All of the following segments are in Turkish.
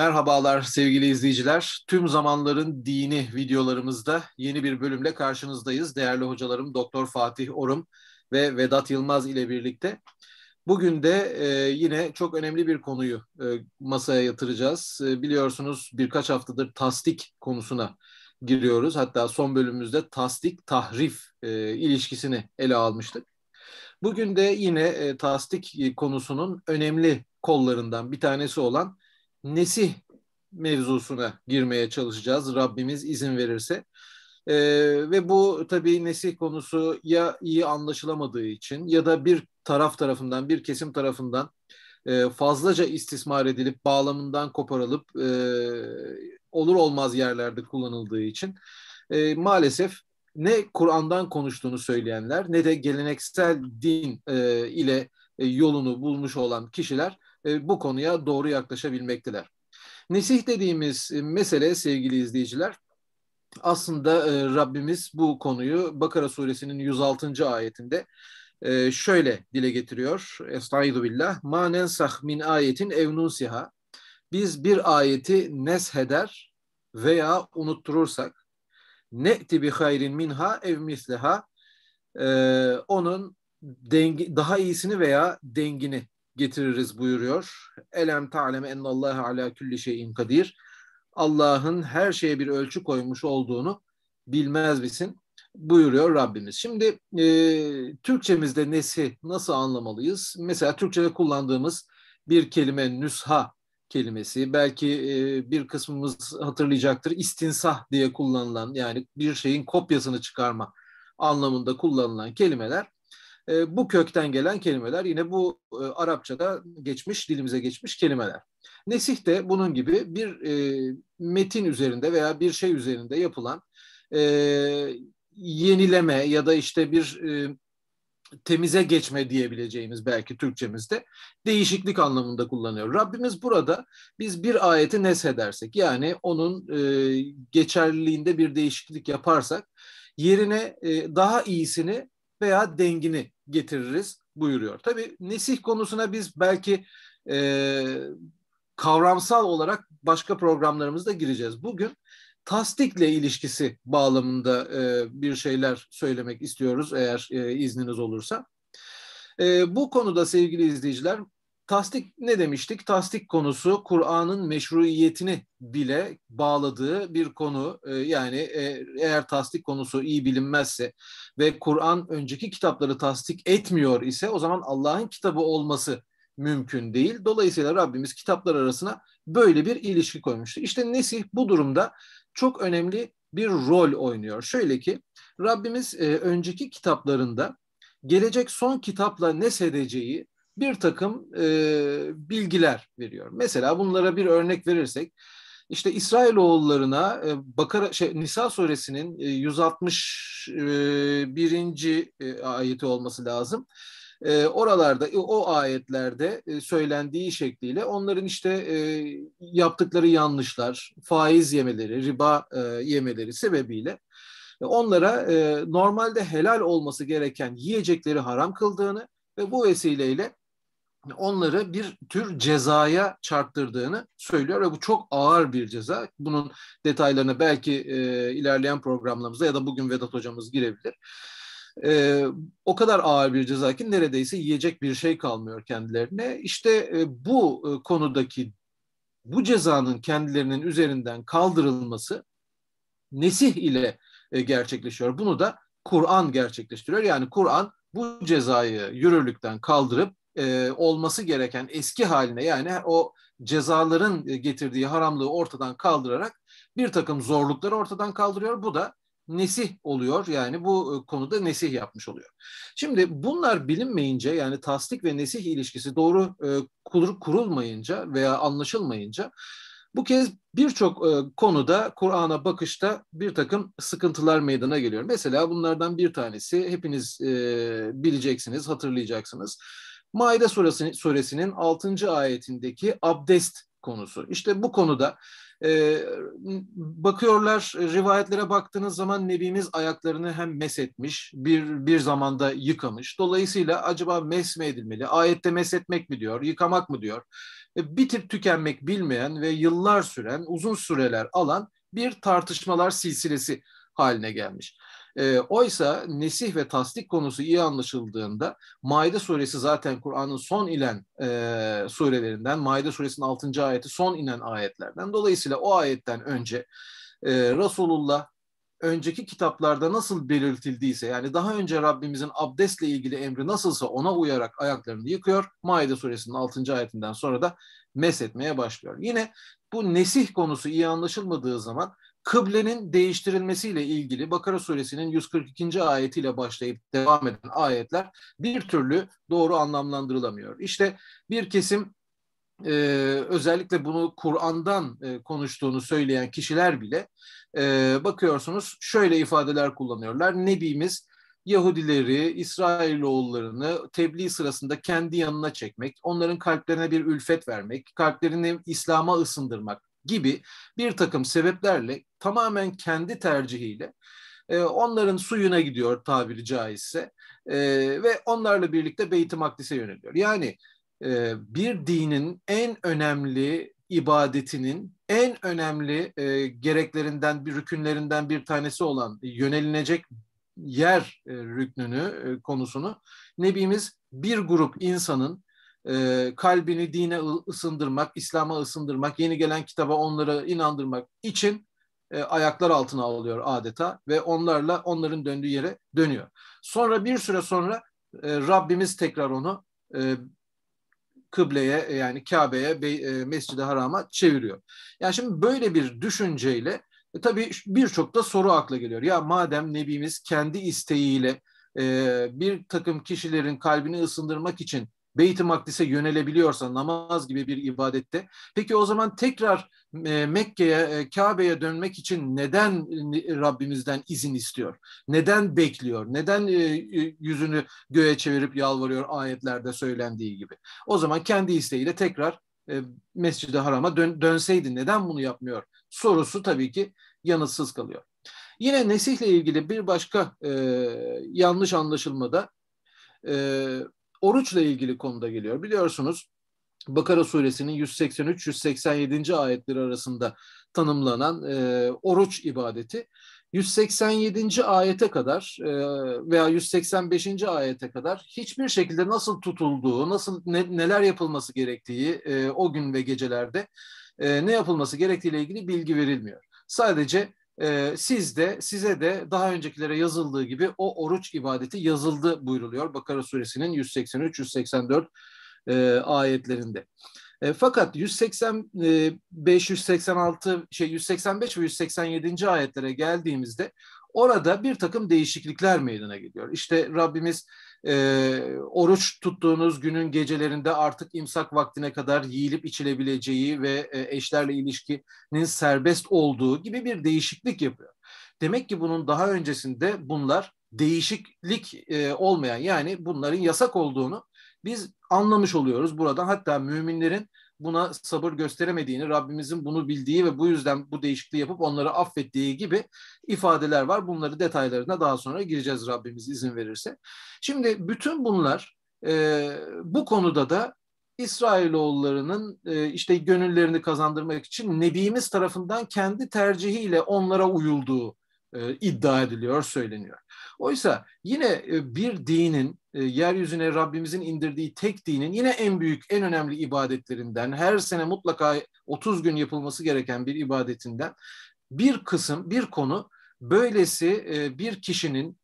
Merhabalar sevgili izleyiciler. Tüm zamanların dini videolarımızda yeni bir bölümle karşınızdayız. Değerli hocalarım Doktor Fatih Orum ve Vedat Yılmaz ile birlikte. Bugün de e, yine çok önemli bir konuyu e, masaya yatıracağız. E, biliyorsunuz birkaç haftadır tasdik konusuna giriyoruz. Hatta son bölümümüzde tasdik tahrif e, ilişkisini ele almıştık. Bugün de yine e, tasdik konusunun önemli kollarından bir tanesi olan nesih mevzusuna girmeye çalışacağız Rabbimiz izin verirse. Ee, ve bu tabii nesih konusu ya iyi anlaşılamadığı için ya da bir taraf tarafından, bir kesim tarafından e, fazlaca istismar edilip bağlamından koparılıp e, olur olmaz yerlerde kullanıldığı için e, maalesef ne Kur'an'dan konuştuğunu söyleyenler ne de geleneksel din e, ile e, yolunu bulmuş olan kişiler e, bu konuya doğru yaklaşabilmekteler. Nesih dediğimiz e, mesele sevgili izleyiciler aslında e, Rabbimiz bu konuyu Bakara suresinin 106. ayetinde şöyle dile getiriyor. Estaizu billah. Ma nensah min ayetin ev nunsiha. Biz bir ayeti nesheder veya unutturursak ne'ti bi hayrin minha ev misleha onun dengi, daha iyisini veya dengini getiririz buyuruyor. Elem ta'leme ennallâhe ala külli şeyin kadir. Allah'ın her şeye bir ölçü koymuş olduğunu bilmez misin? Buyuruyor Rabbimiz. Şimdi e, Türkçemizde nesi nasıl anlamalıyız? Mesela Türkçe'de kullandığımız bir kelime nüsha kelimesi belki e, bir kısmımız hatırlayacaktır istinsah diye kullanılan yani bir şeyin kopyasını çıkarma anlamında kullanılan kelimeler e, bu kökten gelen kelimeler yine bu e, Arapçada geçmiş, dilimize geçmiş kelimeler. Nesih de bunun gibi bir e, metin üzerinde veya bir şey üzerinde yapılan e, yenileme ya da işte bir e, temize geçme diyebileceğimiz belki Türkçemizde değişiklik anlamında kullanıyor. Rabbimiz burada biz bir ayeti neshedersek yani onun e, geçerliliğinde bir değişiklik yaparsak yerine e, daha iyisini veya dengini getiririz buyuruyor. Tabi nesih konusuna biz belki e, kavramsal olarak başka programlarımızda gireceğiz. Bugün tasdikle ilişkisi bağlamında e, bir şeyler söylemek istiyoruz eğer e, izniniz olursa. E, bu konuda sevgili izleyiciler Tasdik ne demiştik? Tasdik konusu Kur'an'ın meşruiyetini bile bağladığı bir konu. Ee, yani e, eğer tasdik konusu iyi bilinmezse ve Kur'an önceki kitapları tasdik etmiyor ise o zaman Allah'ın kitabı olması mümkün değil. Dolayısıyla Rabbimiz kitaplar arasına böyle bir ilişki koymuştu. İşte Nesih bu durumda çok önemli bir rol oynuyor. Şöyle ki Rabbimiz e, önceki kitaplarında gelecek son kitapla nesedeceği bir takım e, bilgiler veriyor. Mesela bunlara bir örnek verirsek, işte İsrailoğullarına e, Bakara şey, Nisa suresinin e, 161. E, ayeti olması lazım. E, oralarda o ayetlerde e, söylendiği şekliyle onların işte e, yaptıkları yanlışlar, faiz yemeleri, riba e, yemeleri sebebiyle e, onlara e, normalde helal olması gereken yiyecekleri haram kıldığını ve bu vesileyle onları bir tür cezaya çarptırdığını söylüyor ve bu çok ağır bir ceza. Bunun detaylarına belki e, ilerleyen programlarımızda ya da bugün Vedat hocamız girebilir. E, o kadar ağır bir ceza ki neredeyse yiyecek bir şey kalmıyor kendilerine. İşte e, bu e, konudaki bu cezanın kendilerinin üzerinden kaldırılması nesih ile e, gerçekleşiyor. Bunu da Kur'an gerçekleştiriyor. Yani Kur'an bu cezayı yürürlükten kaldırıp e, olması gereken eski haline yani o cezaların getirdiği haramlığı ortadan kaldırarak bir takım zorlukları ortadan kaldırıyor. Bu da nesih oluyor yani bu e, konuda nesih yapmış oluyor. Şimdi bunlar bilinmeyince yani tasdik ve nesih ilişkisi doğru e, kurulmayınca veya anlaşılmayınca bu kez birçok e, konuda Kur'an'a bakışta bir takım sıkıntılar meydana geliyor. Mesela bunlardan bir tanesi hepiniz e, bileceksiniz, hatırlayacaksınız. Maide suresinin, suresinin 6. ayetindeki abdest konusu. İşte bu konuda e, bakıyorlar rivayetlere baktığınız zaman Nebimiz ayaklarını hem mesetmiş bir bir zamanda yıkamış. Dolayısıyla acaba mes mi edilmeli? Ayette mesetmek mi diyor, yıkamak mı diyor? E, bitip tükenmek bilmeyen ve yıllar süren, uzun süreler alan bir tartışmalar silsilesi haline gelmiş. E, oysa nesih ve tasdik konusu iyi anlaşıldığında Maide suresi zaten Kur'an'ın son inen e, surelerinden, Maide suresinin 6. ayeti son inen ayetlerden. Dolayısıyla o ayetten önce e, Resulullah önceki kitaplarda nasıl belirtildiyse yani daha önce Rabbimizin abdestle ilgili emri nasılsa ona uyarak ayaklarını yıkıyor. Maide suresinin 6. ayetinden sonra da meshetmeye başlıyor. Yine bu nesih konusu iyi anlaşılmadığı zaman kıblenin değiştirilmesiyle ilgili Bakara suresinin 142. ayetiyle başlayıp devam eden ayetler bir türlü doğru anlamlandırılamıyor. İşte bir kesim e, özellikle bunu Kur'an'dan e, konuştuğunu söyleyen kişiler bile e, bakıyorsunuz şöyle ifadeler kullanıyorlar. Nebimiz Yahudileri, İsrailoğullarını tebliğ sırasında kendi yanına çekmek, onların kalplerine bir ülfet vermek, kalplerini İslam'a ısındırmak gibi bir takım sebeplerle tamamen kendi tercihiyle e, onların suyuna gidiyor tabiri caizse e, ve onlarla birlikte Beyt-i Makdis'e yöneliyor. Yani e, bir dinin en önemli ibadetinin en önemli e, gereklerinden bir rükünlerinden bir tanesi olan yönelilecek yer e, rüknünü e, konusunu Nebimiz bir grup insanın e, kalbini dine ısındırmak, İslam'a ısındırmak, yeni gelen kitaba onları inandırmak için e, ayaklar altına alıyor adeta ve onlarla onların döndüğü yere dönüyor. Sonra bir süre sonra e, Rabbimiz tekrar onu e, kıbleye e, yani Kabe'ye, e, Mescid-i Haram'a çeviriyor. Yani şimdi böyle bir düşünceyle e, tabii birçok da soru akla geliyor. Ya madem Nebimiz kendi isteğiyle e, bir takım kişilerin kalbini ısındırmak için Beyt-i Makdis'e yönelebiliyorsa namaz gibi bir ibadette peki o zaman tekrar e, Mekke'ye, e, Kabe'ye dönmek için neden Rabbimizden izin istiyor? Neden bekliyor? Neden e, yüzünü göğe çevirip yalvarıyor ayetlerde söylendiği gibi? O zaman kendi isteğiyle tekrar e, Mescid-i Haram'a dön, dönseydi neden bunu yapmıyor? Sorusu tabii ki yanıtsız kalıyor. Yine nesihle ilgili bir başka e, yanlış anlaşılmada e, oruçla ilgili konuda geliyor. Biliyorsunuz Bakara suresinin 183-187. ayetleri arasında tanımlanan e, oruç ibadeti 187. ayete kadar e, veya 185. ayete kadar hiçbir şekilde nasıl tutulduğu, nasıl ne, neler yapılması gerektiği e, o gün ve gecelerde e, ne yapılması gerektiğiyle ilgili bilgi verilmiyor. Sadece e, sizde, size de daha öncekilere yazıldığı gibi o oruç ibadeti yazıldı buyruluyor Bakara suresinin 183-184 e, ayetlerinde. E, fakat 185, 186, şey 185 ve 187. ayetlere geldiğimizde orada bir takım değişiklikler meydana geliyor. İşte Rabbimiz e, oruç tuttuğunuz günün gecelerinde artık imsak vaktine kadar yiyilip içilebileceği ve e, eşlerle ilişkinin serbest olduğu gibi bir değişiklik yapıyor. Demek ki bunun daha öncesinde bunlar değişiklik e, olmayan yani bunların yasak olduğunu biz anlamış oluyoruz buradan. Hatta müminlerin buna sabır gösteremediğini, Rabbimizin bunu bildiği ve bu yüzden bu değişikliği yapıp onları affettiği gibi ifadeler var. Bunları detaylarına daha sonra gireceğiz Rabbimiz izin verirse. Şimdi bütün bunlar e, bu konuda da İsrailoğullarının e, işte gönüllerini kazandırmak için Nebimiz tarafından kendi tercihiyle onlara uyulduğu e, iddia ediliyor, söyleniyor. Oysa yine e, bir dinin, e, yeryüzüne Rabbimizin indirdiği tek dinin yine en büyük, en önemli ibadetlerinden, her sene mutlaka 30 gün yapılması gereken bir ibadetinden bir kısım, bir konu böylesi e, bir kişinin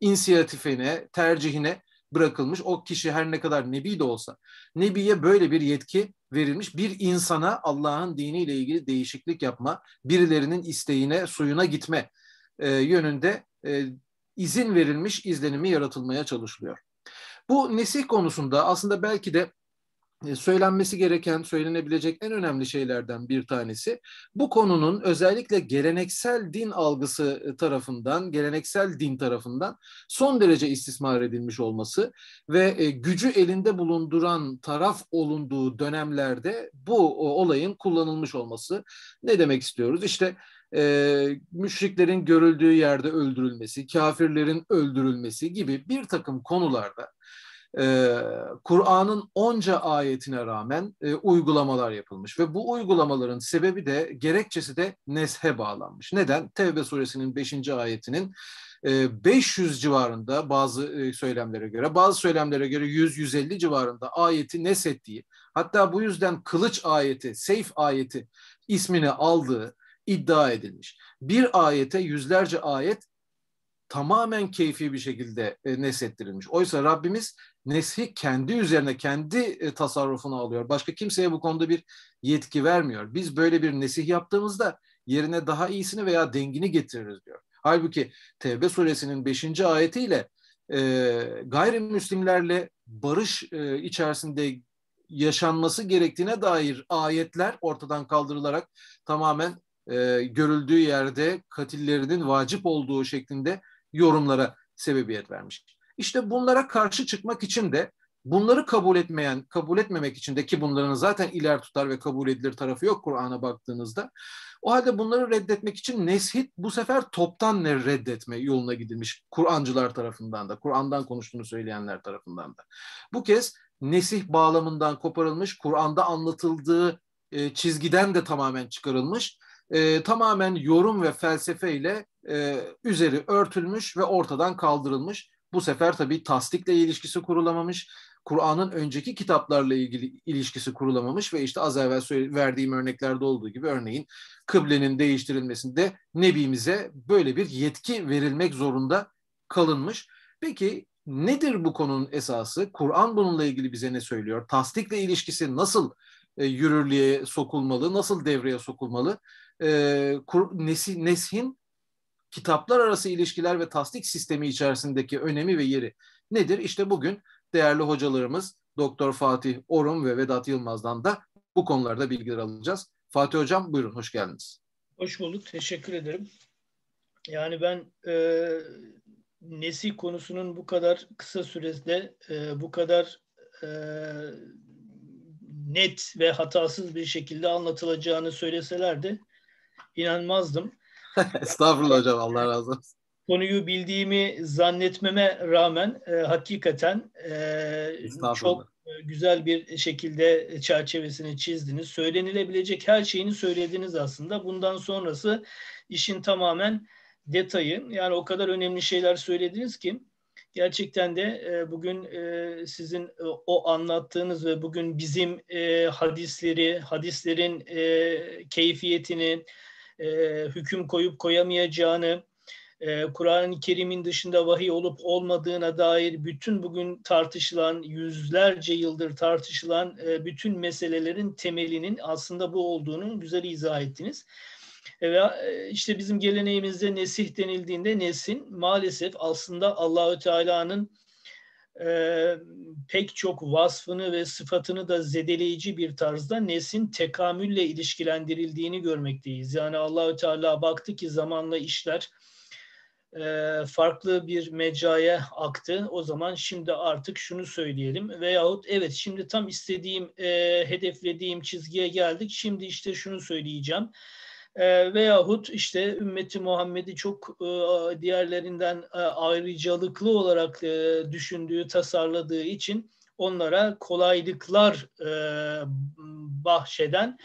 inisiyatifine, tercihine bırakılmış. O kişi her ne kadar nebi de olsa, nebiye böyle bir yetki verilmiş. Bir insana Allah'ın diniyle ilgili değişiklik yapma, birilerinin isteğine, suyuna gitme e, yönünde e, izin verilmiş izlenimi yaratılmaya çalışılıyor. Bu nesih konusunda aslında belki de e, söylenmesi gereken, söylenebilecek en önemli şeylerden bir tanesi. Bu konunun özellikle geleneksel din algısı e, tarafından, geleneksel din tarafından son derece istismar edilmiş olması ve e, gücü elinde bulunduran taraf olunduğu dönemlerde bu olayın kullanılmış olması. Ne demek istiyoruz? İşte e, müşriklerin görüldüğü yerde öldürülmesi, kafirlerin öldürülmesi gibi bir takım konularda e, Kur'an'ın onca ayetine rağmen e, uygulamalar yapılmış ve bu uygulamaların sebebi de gerekçesi de neshe bağlanmış. Neden? Tevbe suresinin 5. ayetinin 500 civarında bazı söylemlere göre, bazı söylemlere göre 100-150 civarında ayeti nesettiği, hatta bu yüzden kılıç ayeti, seyf ayeti ismini aldığı iddia edilmiş. Bir ayete yüzlerce ayet tamamen keyfi bir şekilde e, nesettirilmiş. Oysa Rabbimiz neshi kendi üzerine, kendi e, tasarrufuna alıyor. Başka kimseye bu konuda bir yetki vermiyor. Biz böyle bir nesih yaptığımızda yerine daha iyisini veya dengini getiririz diyor. Halbuki Tevbe suresinin 5. ayetiyle e, gayrimüslimlerle barış e, içerisinde yaşanması gerektiğine dair ayetler ortadan kaldırılarak tamamen e, görüldüğü yerde katillerinin vacip olduğu şeklinde yorumlara sebebiyet vermiş. İşte bunlara karşı çıkmak için de bunları kabul etmeyen, kabul etmemek için de ki bunların zaten iler tutar ve kabul edilir tarafı yok Kur'an'a baktığınızda. O halde bunları reddetmek için neshit bu sefer toptan ne reddetme yoluna gidilmiş Kur'ancılar tarafından da, Kur'an'dan konuştuğunu söyleyenler tarafından da. Bu kez nesih bağlamından koparılmış, Kur'an'da anlatıldığı e, çizgiden de tamamen çıkarılmış e, tamamen yorum ve felsefeyle e, üzeri örtülmüş ve ortadan kaldırılmış. Bu sefer tabii tasdikle ilişkisi kurulamamış. Kur'an'ın önceki kitaplarla ilgili ilişkisi kurulamamış ve işte az evvel verdiğim örneklerde olduğu gibi örneğin kıblenin değiştirilmesinde Nebimize böyle bir yetki verilmek zorunda kalınmış. Peki nedir bu konunun esası? Kur'an bununla ilgili bize ne söylüyor? Tasdikle ilişkisi nasıl e, yürürlüğe sokulmalı, nasıl devreye sokulmalı? E, kur, nesi, Neshin kitaplar arası ilişkiler ve tasdik sistemi içerisindeki önemi ve yeri nedir? İşte bugün değerli hocalarımız Doktor Fatih Orum ve Vedat Yılmaz'dan da bu konularda bilgiler alacağız. Fatih Hocam buyurun, hoş geldiniz. Hoş bulduk, teşekkür ederim. Yani ben e, Nesih konusunun bu kadar kısa sürede e, bu kadar e, net ve hatasız bir şekilde anlatılacağını söyleselerdi inanmazdım. Estağfurullah hocam Allah razı olsun. Konuyu bildiğimi zannetmeme rağmen e, hakikaten e, çok güzel bir şekilde çerçevesini çizdiniz. Söylenilebilecek her şeyini söylediniz aslında. Bundan sonrası işin tamamen detayı. Yani o kadar önemli şeyler söylediniz ki gerçekten de e, bugün e, sizin e, o anlattığınız ve bugün bizim e, hadisleri, hadislerin e, keyfiyetini, e, hüküm koyup koyamayacağını, e, Kur'an-ı Kerim'in dışında vahiy olup olmadığına dair bütün bugün tartışılan, yüzlerce yıldır tartışılan e, bütün meselelerin temelinin aslında bu olduğunu güzel izah ettiniz. E, ve e, işte bizim geleneğimizde nesih denildiğinde nesin maalesef aslında Allahü Teala'nın e, pek çok vasfını ve sıfatını da zedeleyici bir tarzda nesin tekamülle ilişkilendirildiğini görmekteyiz. Yani Allahü Teala baktı ki zamanla işler e, farklı bir mecaya aktı. O zaman şimdi artık şunu söyleyelim veyahut evet şimdi tam istediğim, e, hedeflediğim çizgiye geldik. Şimdi işte şunu söyleyeceğim e, veyahut işte ümmeti Muhammed'i çok e, diğerlerinden e, ayrıcalıklı olarak e, düşündüğü, tasarladığı için onlara kolaylıklar e, bahşeden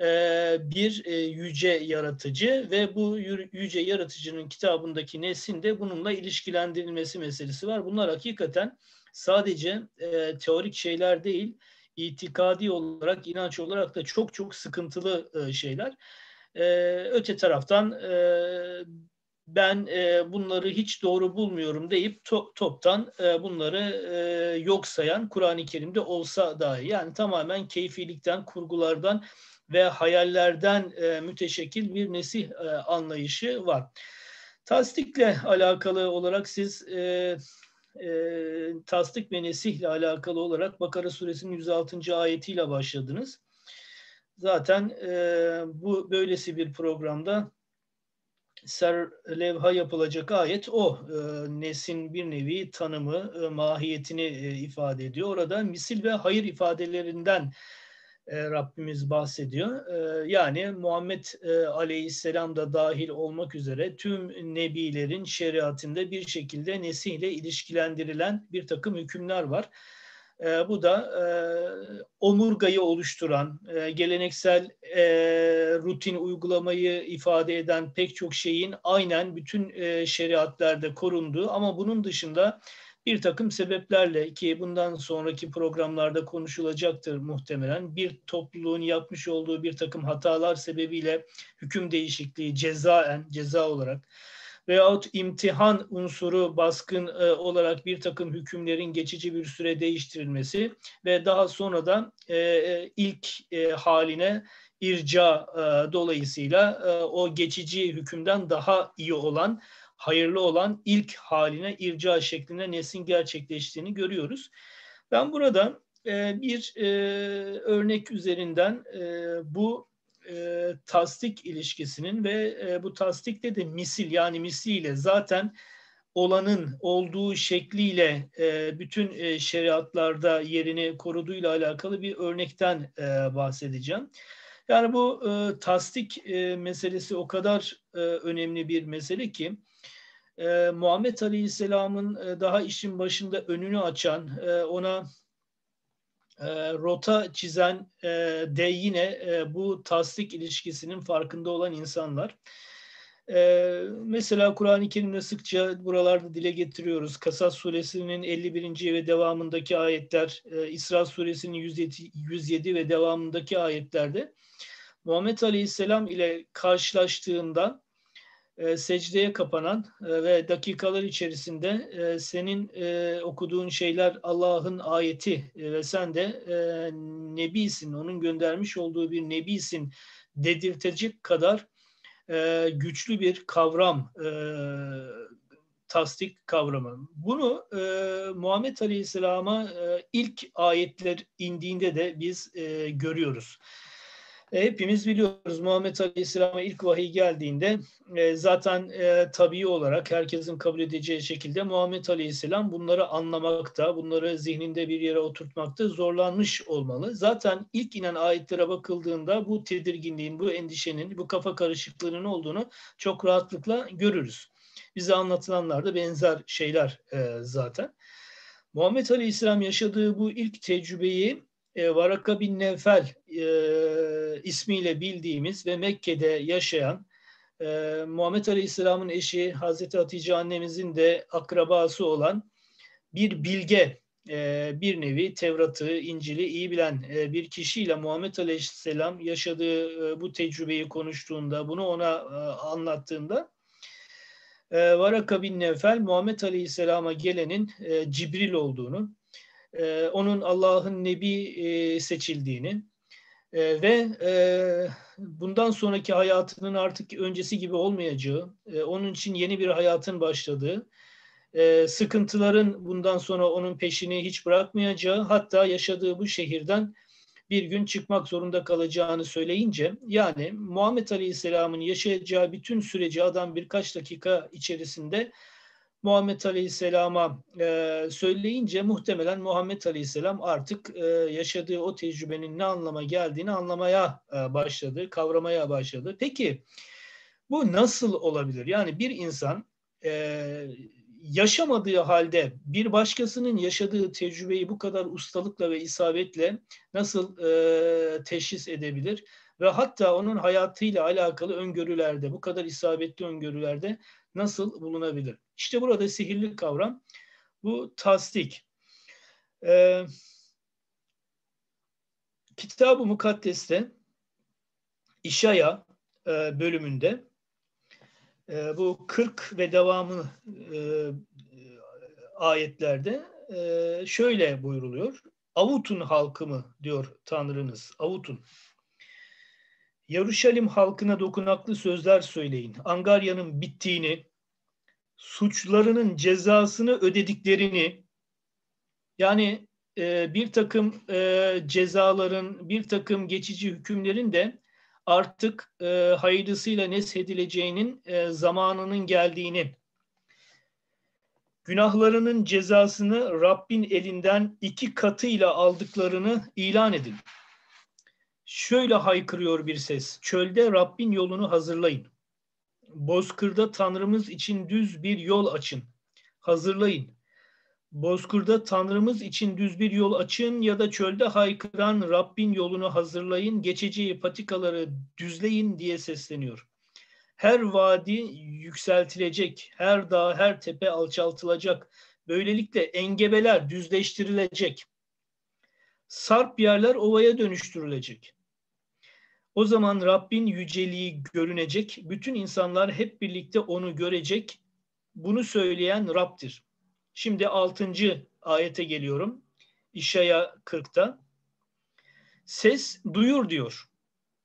e, bir e, yüce yaratıcı ve bu yüce yaratıcının kitabındaki nesin de bununla ilişkilendirilmesi meselesi var. Bunlar hakikaten sadece e, teorik şeyler değil, itikadi olarak, inanç olarak da çok çok sıkıntılı şeyler. E, öte taraftan e, ben e, bunları hiç doğru bulmuyorum deyip to, toptan e, bunları e, yok sayan Kur'an-ı Kerim'de olsa dahi yani tamamen keyfilikten, kurgulardan ve hayallerden e, müteşekkil bir nesih e, anlayışı var. Tasdikle alakalı olarak siz e, e, tasdik ve nesih ile alakalı olarak Bakara suresinin 106. ayetiyle başladınız. Zaten e, bu böylesi bir programda ser levha yapılacak ayet o. E, nesin bir nevi tanımı, e, mahiyetini e, ifade ediyor. Orada misil ve hayır ifadelerinden e, Rabbimiz bahsediyor. E, yani Muhammed e, Aleyhisselam da dahil olmak üzere tüm nebilerin şeriatında bir şekilde nesihle ilişkilendirilen bir takım hükümler var. E, bu da e, omurgayı oluşturan, e, geleneksel e, rutin uygulamayı ifade eden pek çok şeyin aynen bütün e, şeriatlarda korunduğu ama bunun dışında bir takım sebeplerle ki bundan sonraki programlarda konuşulacaktır muhtemelen bir topluluğun yapmış olduğu bir takım hatalar sebebiyle hüküm değişikliği cezaen ceza olarak veyahut imtihan unsuru baskın e, olarak bir takım hükümlerin geçici bir süre değiştirilmesi ve daha sonra da e, e ilk e, haline irca e, dolayısıyla e, o geçici hükümden daha iyi olan, hayırlı olan ilk haline irca şeklinde neslin gerçekleştiğini görüyoruz. Ben burada e, bir e, örnek üzerinden e, bu e, tasdik ilişkisinin ve e, bu tasdikte de misil yani misliyle zaten olanın olduğu şekliyle e, bütün e, şeriatlarda yerini koruduğuyla alakalı bir örnekten e, bahsedeceğim. Yani bu e, tasdik e, meselesi o kadar e, önemli bir mesele ki e, Muhammed Aleyhisselam'ın e, daha işin başında önünü açan, e, ona e, rota çizen e, de yine e, bu tasdik ilişkisinin farkında olan insanlar. E, mesela Kur'an-ı Kerim'de sıkça buralarda dile getiriyoruz. Kasas suresinin 51. ve devamındaki ayetler, e, İsra suresinin 107, 107 ve devamındaki ayetlerde Muhammed Aleyhisselam ile karşılaştığında e, secdeye kapanan e, ve dakikalar içerisinde e, senin e, okuduğun şeyler Allah'ın ayeti e, ve sen de e, nebisin, onun göndermiş olduğu bir nebisin dedirtecek kadar e, güçlü bir kavram, e, tasdik kavramı. Bunu e, Muhammed Aleyhisselam'a e, ilk ayetler indiğinde de biz e, görüyoruz. E, hepimiz biliyoruz Muhammed Aleyhisselam'a ilk vahiy geldiğinde e, zaten e, tabii olarak herkesin kabul edeceği şekilde Muhammed Aleyhisselam bunları anlamakta, bunları zihninde bir yere oturtmakta zorlanmış olmalı. Zaten ilk inen ayetlere bakıldığında bu tedirginliğin, bu endişenin, bu kafa karışıklığının olduğunu çok rahatlıkla görürüz. Bize anlatılanlar da benzer şeyler zaten. Muhammed Aleyhisselam yaşadığı bu ilk tecrübeyi e, Varaka bin Nevfel e, ismiyle bildiğimiz ve Mekke'de yaşayan e, Muhammed Aleyhisselam'ın eşi Hazreti Hatice annemizin de akrabası olan bir bilge, e, bir nevi Tevrat'ı, İncil'i iyi bilen e, bir kişiyle Muhammed Aleyhisselam yaşadığı e, bu tecrübeyi konuştuğunda, bunu ona e, anlattığında e, Varaka bin Nevfel Muhammed Aleyhisselam'a gelenin e, Cibril olduğunu, e, onun Allah'ın Nebi e, seçildiğini e, ve e, bundan sonraki hayatının artık öncesi gibi olmayacağı, e, onun için yeni bir hayatın başladığı, e, sıkıntıların bundan sonra onun peşini hiç bırakmayacağı, hatta yaşadığı bu şehirden bir gün çıkmak zorunda kalacağını söyleyince yani Muhammed Aleyhisselam'ın yaşayacağı bütün süreci adam birkaç dakika içerisinde Muhammed Aleyhisselam'a e, söyleyince muhtemelen Muhammed Aleyhisselam artık e, yaşadığı o tecrübenin ne anlama geldiğini anlamaya e, başladı, kavramaya başladı. Peki bu nasıl olabilir? Yani bir insan e, yaşamadığı halde bir başkasının yaşadığı tecrübeyi bu kadar ustalıkla ve isabetle nasıl e, teşhis edebilir? Ve hatta onun hayatıyla alakalı öngörülerde, bu kadar isabetli öngörülerde nasıl bulunabilir? İşte burada sihirli kavram bu tasdik. Ee, Kitab-ı Mukaddes'te İşaya e, bölümünde e, bu 40 ve devamı e, ayetlerde e, şöyle buyruluyor. Avutun halkımı diyor Tanrınız. Avutun. Yaruşalim halkına dokunaklı sözler söyleyin. Angarya'nın bittiğini, suçlarının cezasını ödediklerini yani e, bir takım e, cezaların, bir takım geçici hükümlerin de artık e, hayırlısıyla neshedileceğinin e, zamanının geldiğini, günahlarının cezasını Rabbin elinden iki katıyla aldıklarını ilan edin. Şöyle haykırıyor bir ses, çölde Rabbin yolunu hazırlayın. Bozkırda Tanrımız için düz bir yol açın. Hazırlayın. Bozkırda Tanrımız için düz bir yol açın ya da çölde haykıran Rabbin yolunu hazırlayın, geçeceği patikaları düzleyin diye sesleniyor. Her vadi yükseltilecek, her dağ, her tepe alçaltılacak. Böylelikle engebeler düzleştirilecek. Sarp yerler ovaya dönüştürülecek. O zaman Rabbin yüceliği görünecek, bütün insanlar hep birlikte onu görecek. Bunu söyleyen Rab'dir. Şimdi 6. ayete geliyorum. İşaya 40'ta. Ses duyur diyor.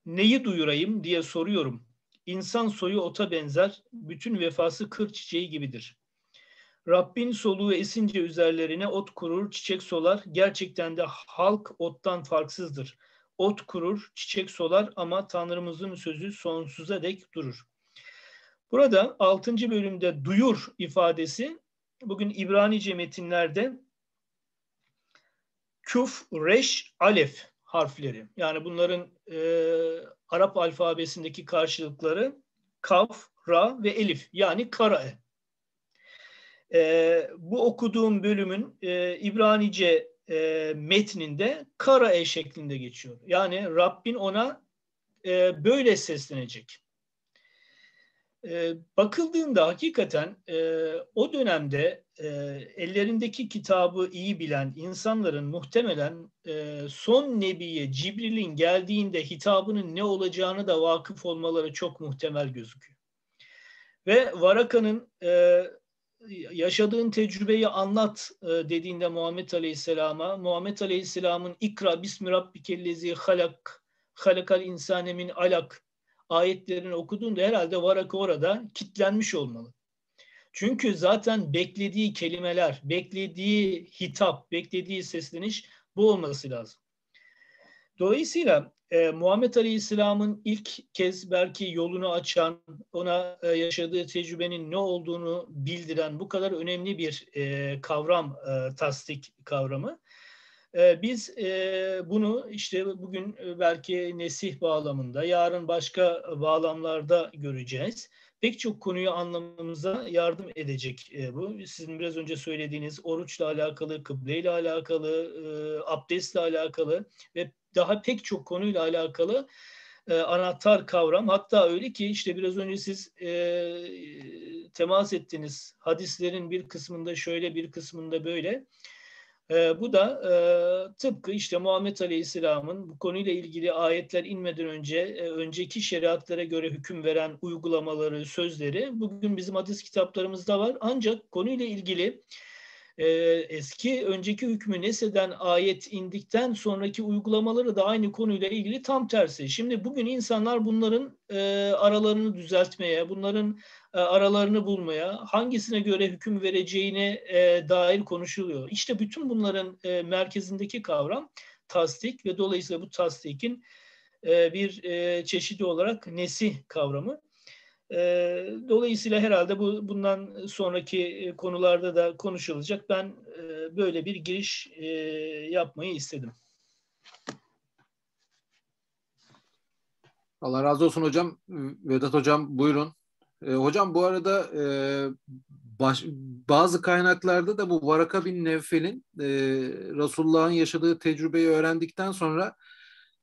Neyi duyurayım diye soruyorum. İnsan soyu ota benzer, bütün vefası kır çiçeği gibidir. Rabbin soluğu esince üzerlerine ot kurur, çiçek solar. Gerçekten de halk ottan farksızdır. Ot kurur, çiçek solar ama Tanrımızın sözü sonsuza dek durur. Burada 6. bölümde duyur ifadesi bugün İbranice metinlerde küf, reş, alef harfleri. Yani bunların e, Arap alfabesindeki karşılıkları kaf, ra ve elif yani karae. E, bu okuduğum bölümün e, İbranice e, metninde karae şeklinde geçiyor. Yani Rabbin ona e, böyle seslenecek. E, bakıldığında hakikaten e, o dönemde e, ellerindeki kitabı iyi bilen insanların muhtemelen e, son Nebi'ye Cibril'in geldiğinde hitabının ne olacağını da vakıf olmaları çok muhtemel gözüküyor. Ve Varaka'nın e, yaşadığın tecrübeyi anlat e, dediğinde Muhammed Aleyhisselam'a Muhammed Aleyhisselam'ın ikra bismi rabbikellezi halak halakal insanemin alak ayetlerini okuduğunda herhalde Varaka orada kitlenmiş olmalı. Çünkü zaten beklediği kelimeler, beklediği hitap, beklediği sesleniş bu olması lazım. Dolayısıyla e, Muhammed Aleyhisselam'ın ilk kez belki yolunu açan, ona e, yaşadığı tecrübenin ne olduğunu bildiren bu kadar önemli bir e, kavram, e, tasdik kavramı. E, biz e, bunu işte bugün e, belki nesih bağlamında, yarın başka bağlamlarda göreceğiz pek çok konuyu anlamamıza yardım edecek e, bu. Sizin biraz önce söylediğiniz oruçla alakalı, kıbleyle alakalı, e, abdestle alakalı ve daha pek çok konuyla alakalı e, anahtar kavram. Hatta öyle ki işte biraz önce siz e, temas ettiniz. Hadislerin bir kısmında şöyle bir kısmında böyle. E, bu da e, tıpkı işte Muhammed Aleyhisselam'ın bu konuyla ilgili ayetler inmeden önce e, önceki şeriatlara göre hüküm veren uygulamaları, sözleri bugün bizim hadis kitaplarımızda var. Ancak konuyla ilgili e, eski önceki hükmü neseden ayet indikten sonraki uygulamaları da aynı konuyla ilgili tam tersi. Şimdi bugün insanlar bunların e, aralarını düzeltmeye, bunların e, aralarını bulmaya, hangisine göre hüküm vereceğine e, dair konuşuluyor. İşte bütün bunların e, merkezindeki kavram tasdik ve dolayısıyla bu tasdikin e, bir e, çeşidi olarak nesi kavramı. E, dolayısıyla herhalde bu bundan sonraki e, konularda da konuşulacak. Ben e, böyle bir giriş e, yapmayı istedim. Allah razı olsun hocam. Vedat hocam buyurun. Hocam bu arada bazı kaynaklarda da bu Varaka bin Nevfel'in e, Resulullah'ın yaşadığı tecrübeyi öğrendikten sonra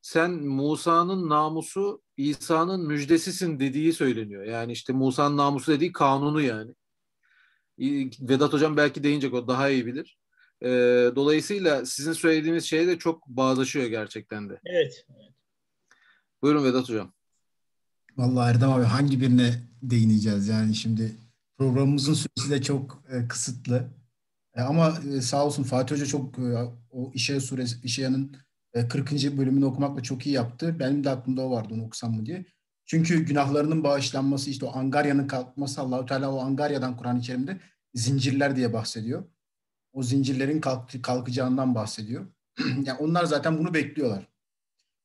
sen Musa'nın namusu İsa'nın müjdesisin dediği söyleniyor. Yani işte Musa'nın namusu dediği kanunu yani. Vedat hocam belki deyince o daha iyi bilir. E, dolayısıyla sizin söylediğiniz şey de çok bağdaşıyor gerçekten de. Evet. Buyurun Vedat hocam. Vallahi Erdem abi hangi birine değineceğiz yani şimdi programımızın süresi de çok e, kısıtlı. E, ama e, sağ olsun Fatih Hoca çok e, o İşe suresi İşe'nin e, 40. bölümünü okumakla çok iyi yaptı. Benim de aklımda o vardı onu okusam mı diye. Çünkü günahlarının bağışlanması işte o angaryanın kalkması Allahu Teala o angaryadan Kur'an-ı Kerim'de zincirler diye bahsediyor. O zincirlerin kalk, kalkacağından bahsediyor. yani onlar zaten bunu bekliyorlar.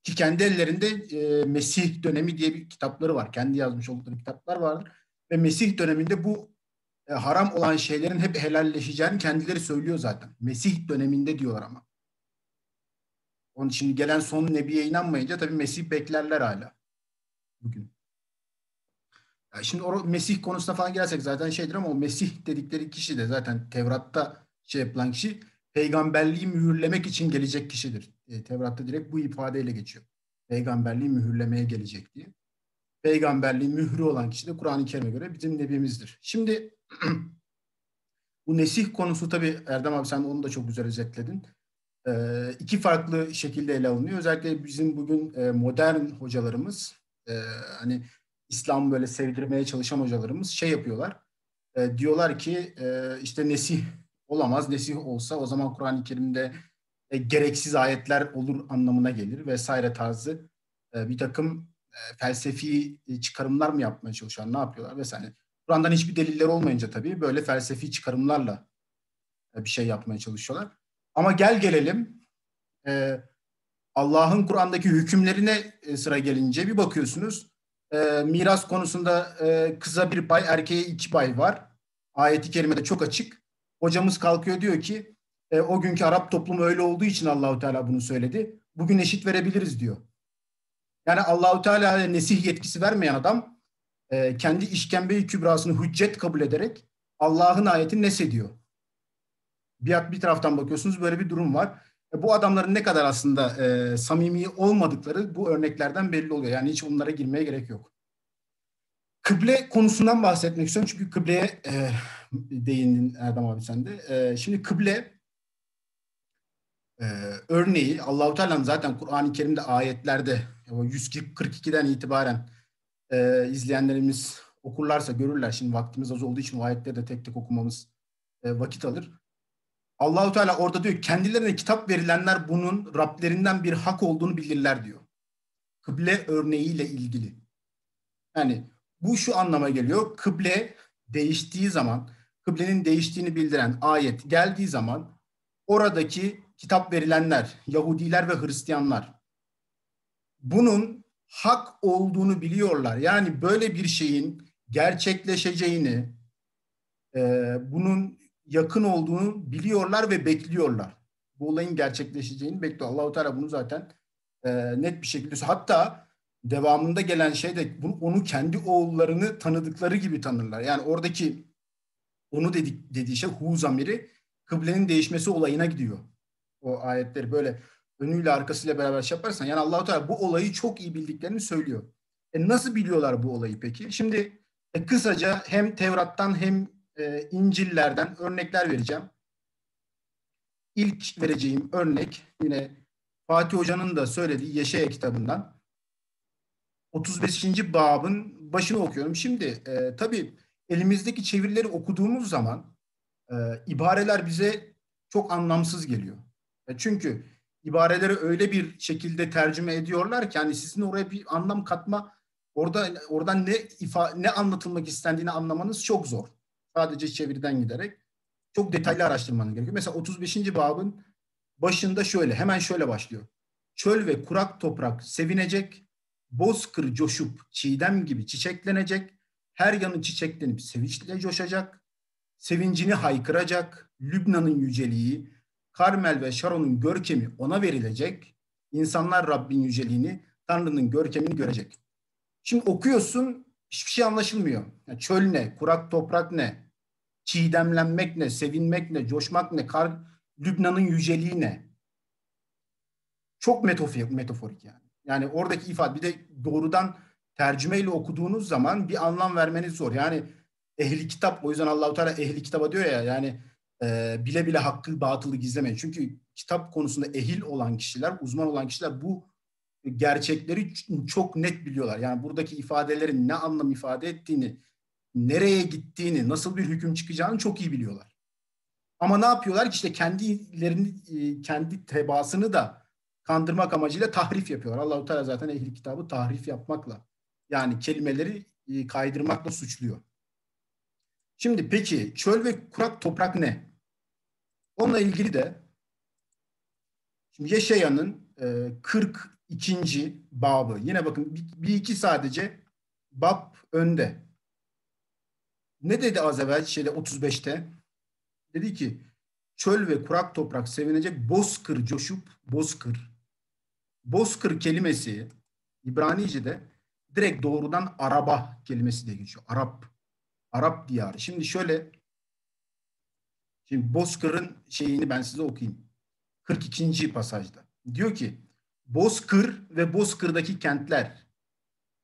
Ki kendi ellerinde e, Mesih dönemi diye bir kitapları var. Kendi yazmış oldukları kitaplar vardır. Ve Mesih döneminde bu e, haram olan şeylerin hep helalleşeceğini kendileri söylüyor zaten. Mesih döneminde diyorlar ama. Onun için gelen son nebiye inanmayınca tabii Mesih beklerler hala. Bugün. Yani şimdi o Mesih konusuna falan gelsek zaten şeydir ama o Mesih dedikleri kişi de zaten Tevrat'ta şey yapılan kişi peygamberliği mühürlemek için gelecek kişidir. E, Tevrat'ta direkt bu ifadeyle geçiyor. Peygamberliği mühürlemeye gelecek diye. Peygamberliği mührü olan kişi de Kur'an-ı Kerim'e göre bizim nebimizdir. Şimdi bu nesih konusu tabii Erdem abi sen onu da çok güzel özetledin. Ee, iki farklı şekilde ele alınıyor. Özellikle bizim bugün e, modern hocalarımız e, hani İslam böyle sevdirmeye çalışan hocalarımız şey yapıyorlar. E, diyorlar ki işte nesih olamaz. Nesih olsa o zaman Kur'an-ı Kerim'de gereksiz ayetler olur anlamına gelir vesaire tarzı bir takım felsefi çıkarımlar mı yapmaya çalışıyorlar, ne yapıyorlar vesaire. Kur'an'dan hiçbir deliller olmayınca tabii böyle felsefi çıkarımlarla bir şey yapmaya çalışıyorlar. Ama gel gelelim e, Allah'ın Kur'an'daki hükümlerine e, sıra gelince bir bakıyorsunuz e, miras konusunda e, kıza bir pay, erkeğe iki pay var. Ayeti kerimede çok açık. Hocamız kalkıyor diyor ki e, o günkü Arap toplumu öyle olduğu için Allahu Teala bunu söyledi. Bugün eşit verebiliriz diyor. Yani Allahu Teala nesih yetkisi vermeyen adam e, kendi işkembe kübrasını hüccet kabul ederek Allah'ın ayetini nesediyor. Bir, bir taraftan bakıyorsunuz böyle bir durum var. E, bu adamların ne kadar aslında e, samimi olmadıkları bu örneklerden belli oluyor. Yani hiç onlara girmeye gerek yok. Kıble konusundan bahsetmek istiyorum. Çünkü kıbleye e, değindin Erdem abi sen de. E, şimdi kıble e, örneği Allahu Teala'nın zaten Kur'an-ı Kerim'de ayetlerde o 142'den itibaren e, izleyenlerimiz okurlarsa görürler. Şimdi vaktimiz az olduğu için o ayetleri de tek tek okumamız e, vakit alır. Allahu Teala orada diyor kendilerine kitap verilenler bunun Rablerinden bir hak olduğunu bilirler diyor. Kıble örneğiyle ilgili. Yani bu şu anlama geliyor. Kıble değiştiği zaman, kıblenin değiştiğini bildiren ayet geldiği zaman oradaki kitap verilenler, Yahudiler ve Hristiyanlar bunun hak olduğunu biliyorlar. Yani böyle bir şeyin gerçekleşeceğini, e, bunun yakın olduğunu biliyorlar ve bekliyorlar. Bu olayın gerçekleşeceğini bekliyor. Allahu Teala bunu zaten e, net bir şekilde hatta devamında gelen şey de bunu, onu kendi oğullarını tanıdıkları gibi tanırlar. Yani oradaki onu dedik dediği şey hu zamiri kıblenin değişmesi olayına gidiyor. O ayetleri böyle önüyle arkasıyla beraber şey yaparsan yani Allahu Teala bu olayı çok iyi bildiklerini söylüyor. E nasıl biliyorlar bu olayı peki? Şimdi e, kısaca hem Tevrat'tan hem e, İncil'lerden örnekler vereceğim. İlk vereceğim örnek yine Fatih Hoca'nın da söylediği Yeşaya kitabından. 35. babın başını okuyorum. Şimdi e, tabii elimizdeki çevirileri okuduğumuz zaman e, ibareler bize çok anlamsız geliyor. E, çünkü ibareleri öyle bir şekilde tercüme ediyorlar ki hani sizin oraya bir anlam katma orada oradan ne ifa ne anlatılmak istendiğini anlamanız çok zor. Sadece çeviriden giderek çok detaylı araştırmanız gerekiyor. Mesela 35. babın başında şöyle hemen şöyle başlıyor. Çöl ve kurak toprak sevinecek, bozkır coşup çiğdem gibi çiçeklenecek, her yanı çiçeklenip sevinçle coşacak, sevincini haykıracak, Lübnan'ın yüceliği, Karmel ve Şaron'un görkemi ona verilecek. İnsanlar Rabbin yüceliğini, Tanrı'nın görkemini görecek. Şimdi okuyorsun hiçbir şey anlaşılmıyor. Yani çöl ne, kurak toprak ne, çiğdemlenmek ne, sevinmek ne, coşmak ne, kar, Lübnan'ın yüceliği ne? Çok metaforik, metaforik yani. Yani oradaki ifade bir de doğrudan tercümeyle okuduğunuz zaman bir anlam vermeniz zor. Yani ehli kitap o yüzden Allahu Teala ehli kitaba diyor ya yani e, bile bile hakkı batılı gizlemeyin. Çünkü kitap konusunda ehil olan kişiler, uzman olan kişiler bu gerçekleri çok net biliyorlar. Yani buradaki ifadelerin ne anlam ifade ettiğini, nereye gittiğini, nasıl bir hüküm çıkacağını çok iyi biliyorlar. Ama ne yapıyorlar işte kendilerini, e, kendi tebaasını da kandırmak amacıyla tahrif yapıyorlar. Allahu Teala zaten ehli kitabı tahrif yapmakla Yani kelimeleri e, kaydırmakla suçluyor. Şimdi peki çöl ve kurak toprak ne? Onunla ilgili de şimdi Yeşaya'nın e, 42. babı. Yine bakın bir, bir iki sadece bab önde. Ne dedi az evvel şeyde 35'te? Dedi ki çöl ve kurak toprak sevinecek bozkır coşup bozkır. Bozkır kelimesi İbranice'de direkt doğrudan araba kelimesi diye geçiyor. Arap. Arap diyarı. Şimdi şöyle şimdi Bozkır'ın şeyini ben size okuyayım. 42. pasajda. Diyor ki Bozkır ve Bozkır'daki kentler,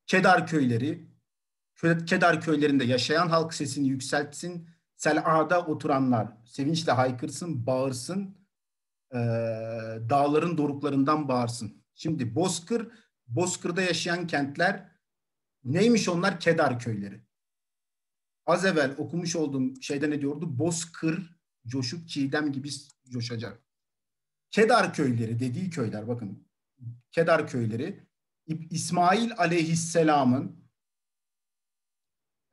Kedar köyleri, Kedar köylerinde yaşayan halk sesini yükseltsin, Sel'a'da oturanlar sevinçle haykırsın, bağırsın, dağların doruklarından bağırsın. Şimdi Bozkır, Bozkır'da yaşayan kentler neymiş onlar? Kedar köyleri. Az evvel okumuş olduğum şeyde ne diyordu? Bozkır coşup çiğdem gibi coşacak. Kedar köyleri dediği köyler bakın. Kedar köyleri İsmail aleyhisselamın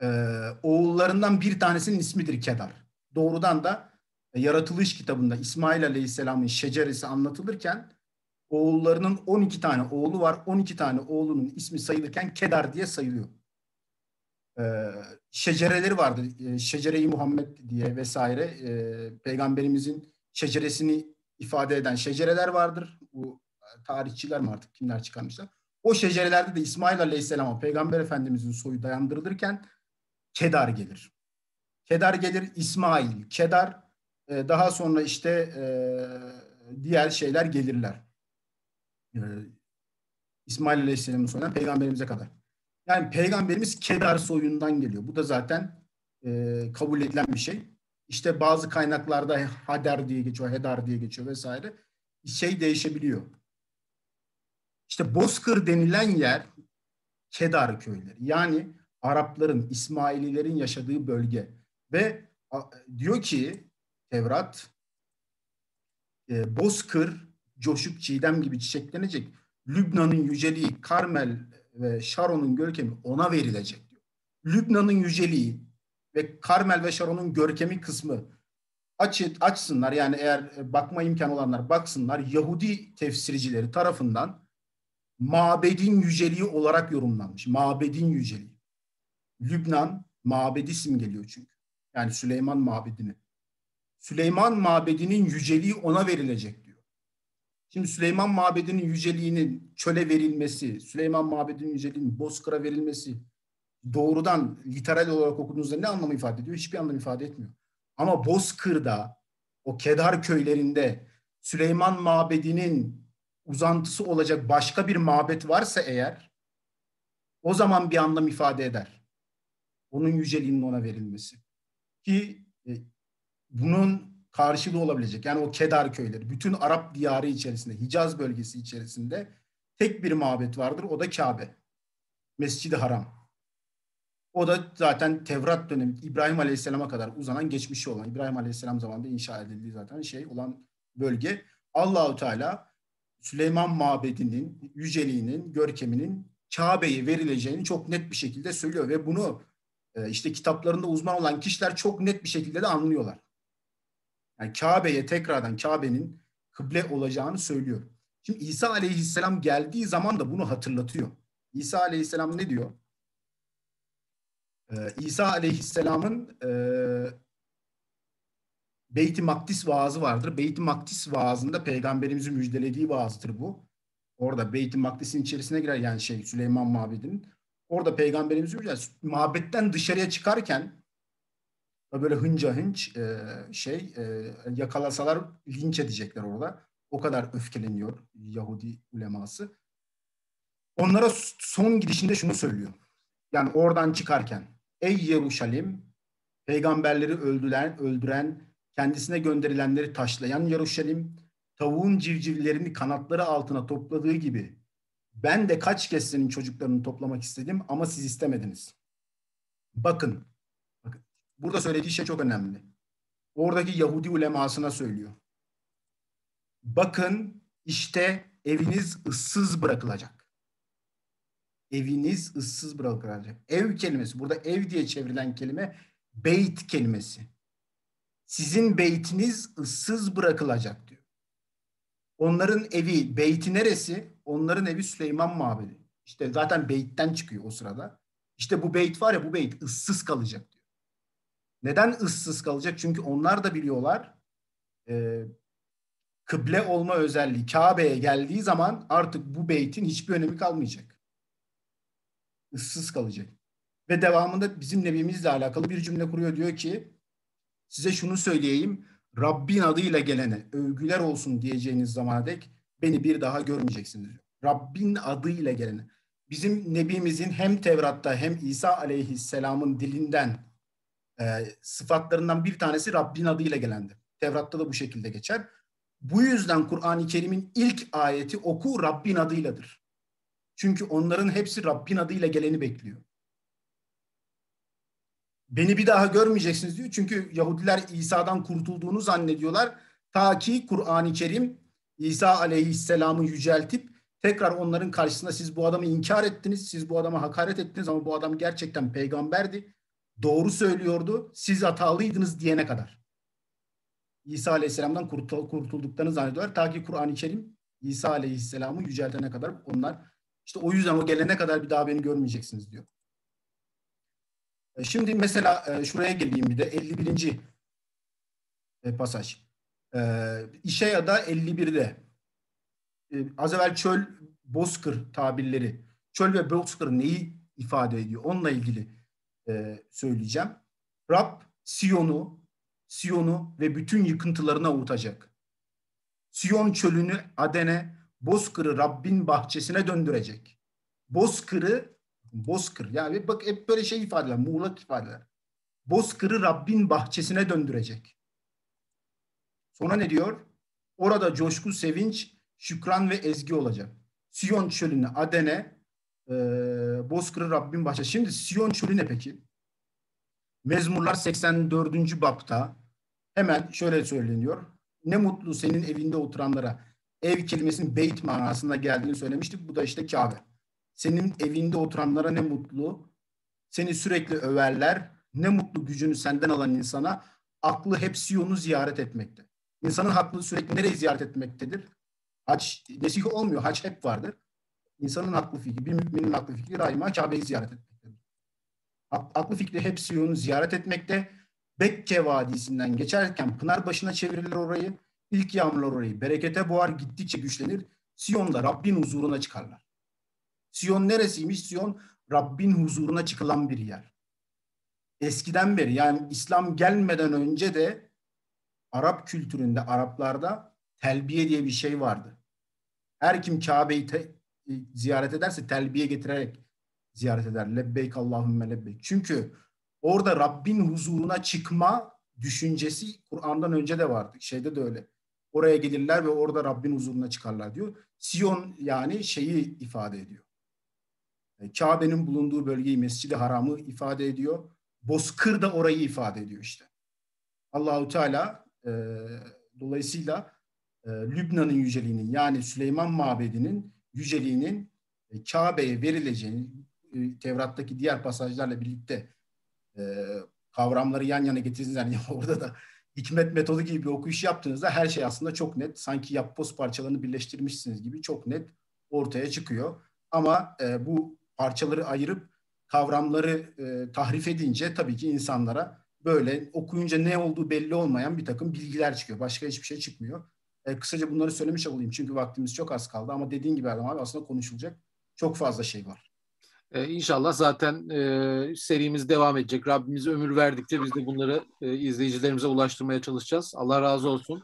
e, oğullarından bir tanesinin ismidir Kedar. Doğrudan da e, yaratılış kitabında İsmail aleyhisselamın şeceresi anlatılırken oğullarının 12 tane oğlu var. 12 tane oğlunun ismi sayılırken Kedar diye sayılıyor. Ee, şecereleri vardı. Ee, Şecere-i Muhammed diye vesaire. Ee, Peygamberimizin şeceresini ifade eden şecereler vardır. Bu e, tarihçiler mi artık kimler çıkarmışlar. O şecerelerde de İsmail Aleyhisselam'a Peygamber Efendimizin soyu dayandırılırken Kedar gelir. Kedar gelir İsmail, Kedar e, daha sonra işte e, diğer şeyler gelirler. E, İsmail Aleyhisselam'ın soyundan peygamberimize kadar. Yani peygamberimiz Kedar soyundan geliyor. Bu da zaten e, kabul edilen bir şey. İşte bazı kaynaklarda Hader diye geçiyor, Hedar diye geçiyor vesaire. Şey değişebiliyor. İşte Bozkır denilen yer Kedar köyleri. Yani Arapların, İsmaililerin yaşadığı bölge. Ve diyor ki Tevrat, e, Bozkır coşup çiğdem gibi çiçeklenecek. Lübnan'ın yüceliği, Karmel ve Sharon'un görkemi ona verilecek diyor. Lübnan'ın yüceliği ve Karmel ve Sharon'un görkemi kısmı aç, açsınlar yani eğer bakma imkanı olanlar baksınlar Yahudi tefsircileri tarafından mabedin yüceliği olarak yorumlanmış. Mabedin yüceliği. Lübnan mabedi simgeliyor çünkü. Yani Süleyman mabedini. Süleyman mabedinin yüceliği ona verilecek diyor. Şimdi Süleyman mabedinin yüceliğinin çöle verilmesi, Süleyman mabedinin yüceliğinin bozkıra verilmesi doğrudan literal olarak okuduğunuzda ne anlamı ifade ediyor? Hiçbir anlam ifade etmiyor. Ama Bozkır'da, o Kedar köylerinde Süleyman mabedinin uzantısı olacak başka bir mabet varsa eğer o zaman bir anlam ifade eder. Onun yüceliğinin ona verilmesi. Ki e, bunun karşılığı olabilecek. Yani o Kedar köyleri, bütün Arap diyarı içerisinde, Hicaz bölgesi içerisinde tek bir mabet vardır. O da Kabe. Mescid-i Haram. O da zaten Tevrat dönemi İbrahim Aleyhisselam'a kadar uzanan geçmişi olan İbrahim Aleyhisselam zamanında inşa edildiği zaten şey olan bölge. Allahu Teala Süleyman Mabedi'nin yüceliğinin, görkeminin Kabe'ye verileceğini çok net bir şekilde söylüyor ve bunu e, işte kitaplarında uzman olan kişiler çok net bir şekilde de anlıyorlar. Yani Kabe'ye tekrardan Kabe'nin kıble olacağını söylüyor. Şimdi İsa Aleyhisselam geldiği zaman da bunu hatırlatıyor. İsa Aleyhisselam ne diyor? Ee, İsa Aleyhisselam'ın e, Beyt-i Makdis vaazı vardır. Beyt-i Makdis vaazında peygamberimizin müjdelediği vaazdır bu. Orada Beyt-i Makdis'in içerisine girer yani şey Süleyman Mabedi'nin. Orada peygamberimiz müjdeler. Mabetten dışarıya çıkarken böyle hınca hınç e, şey e, yakalasalar linç edecekler orada. O kadar öfkeleniyor Yahudi uleması. Onlara son gidişinde şunu söylüyor. Yani oradan çıkarken Ey Yeruşalim, peygamberleri öldüren, öldüren, kendisine gönderilenleri taşlayan Yeruşalim, tavuğun civcivlerini kanatları altına topladığı gibi ben de kaç kez senin çocuklarını toplamak istedim ama siz istemediniz. Bakın, bakın burada söylediği şey çok önemli. Oradaki Yahudi ulemasına söylüyor. Bakın işte eviniz ıssız bırakılacak. eviniz ıssız bırakılacak. Ev kelimesi burada ev diye çevrilen kelime beyt kelimesi. Sizin beytiniz ıssız bırakılacak diyor. Onların evi beyti neresi? Onların evi Süleyman Mabedi. İşte zaten beytten çıkıyor o sırada. İşte bu beyt var ya bu beyt ıssız kalacak diyor. Neden ıssız kalacak? Çünkü onlar da biliyorlar e, kıble olma özelliği Kabe'ye geldiği zaman artık bu beytin hiçbir önemi kalmayacak. Issız kalacak. Ve devamında bizim nebimizle alakalı bir cümle kuruyor. Diyor ki size şunu söyleyeyim. Rabbin adıyla gelene övgüler olsun diyeceğiniz zamana dek beni bir daha görmeyeceksiniz. Rabbin adıyla gelene. Bizim nebimizin hem Tevrat'ta hem İsa aleyhisselamın dilinden e, sıfatlarından bir tanesi Rabbin adıyla gelendi. Tevrat'ta da bu şekilde geçer. Bu yüzden Kur'an-ı Kerim'in ilk ayeti oku Rabbin adıyladır. Çünkü onların hepsi Rabbin adıyla geleni bekliyor. Beni bir daha görmeyeceksiniz diyor. Çünkü Yahudiler İsa'dan kurtulduğunu zannediyorlar. Ta ki Kur'an-ı Kerim İsa aleyhisselamı yüceltip tekrar onların karşısında siz bu adamı inkar ettiniz, siz bu adama hakaret ettiniz ama bu adam gerçekten peygamberdi. Doğru söylüyordu. Siz hatalıydınız diyene kadar. İsa Aleyhisselam'dan kurtulduklarını zannediyorlar. Ta ki Kur'an-ı Kerim İsa Aleyhisselam'ı yüceltene kadar onlar işte o yüzden o gelene kadar bir daha beni görmeyeceksiniz diyor. E, şimdi mesela e, şuraya geleyim bir de 51. E, pasaj. İşeya'da 51'de az evvel çöl bozkır tabirleri çöl ve bozkır neyi ifade ediyor? Onunla ilgili söyleyeceğim. Rab Siyon'u Siyon'u ve bütün yıkıntılarına uğutacak. Siyon çölünü Aden'e, Bozkır'ı Rabbin bahçesine döndürecek. Bozkır'ı, Bozkır yani bak hep böyle şey ifadeler, muğlak ifadeler. Bozkır'ı Rabbin bahçesine döndürecek. Sonra ne diyor? Orada coşku, sevinç, şükran ve ezgi olacak. Siyon çölünü Aden'e, e, Bozkır'ı Rabbin bahçesi. Şimdi Siyon çölü ne peki? Mezmurlar 84. bapta hemen şöyle söyleniyor. Ne mutlu senin evinde oturanlara. Ev kelimesinin beyt manasında geldiğini söylemiştik. Bu da işte Kabe. Senin evinde oturanlara ne mutlu. Seni sürekli överler. Ne mutlu gücünü senden alan insana. Aklı hep Siyon'u ziyaret etmekte. İnsanın haklı sürekli nereyi ziyaret etmektedir? Haç nesih olmuyor. Haç hep vardır. İnsanın aklı fikri, bir müminin aklı fikri daima Kabe'yi ziyaret etmektedir. Aklı fikri hep Siyon'u ziyaret etmekte Bekke Vadisi'nden geçerken Pınar başına çevrilir orayı. İlk yağmurlar orayı berekete boğar gittikçe güçlenir. Siyon'da Rabbin huzuruna çıkarlar. Siyon neresiymiş? Siyon Rabbin huzuruna çıkılan bir yer. Eskiden beri yani İslam gelmeden önce de Arap kültüründe, Araplarda telbiye diye bir şey vardı. Her kim Kabe'yi te- e, ziyaret ederse telbiye getirerek ziyaret eder. Lebbeyk Allahümme lebbeyk. Çünkü orada Rabbin huzuruna çıkma düşüncesi Kur'an'dan önce de vardı. Şeyde de öyle. Oraya gelirler ve orada Rabbin huzuruna çıkarlar diyor. Siyon yani şeyi ifade ediyor. E, Kabe'nin bulunduğu bölgeyi Mescid-i Haram'ı ifade ediyor. Bozkır da orayı ifade ediyor işte. Allahu Teala e, dolayısıyla e, Lübnan'ın yüceliğinin yani Süleyman Mabedi'nin yüceliğinin e, Kabe'ye verileceğini e, Tevrat'taki diğer pasajlarla birlikte e, kavramları yan yana getirdiğiniz yani orada da hikmet metodu gibi bir okuyuş yaptığınızda her şey aslında çok net. Sanki yapboz parçalarını birleştirmişsiniz gibi çok net ortaya çıkıyor. Ama e, bu parçaları ayırıp kavramları e, tahrif edince tabii ki insanlara böyle okuyunca ne olduğu belli olmayan bir takım bilgiler çıkıyor. Başka hiçbir şey çıkmıyor. E, kısaca bunları söylemiş olayım çünkü vaktimiz çok az kaldı ama dediğin gibi Erdem abi aslında konuşulacak çok fazla şey var. Ee, inşallah zaten e, serimiz devam edecek. Rabbimiz ömür verdikçe biz de bunları e, izleyicilerimize ulaştırmaya çalışacağız. Allah razı olsun.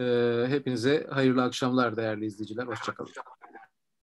E, hepinize hayırlı akşamlar değerli izleyiciler. Hoşçakalın.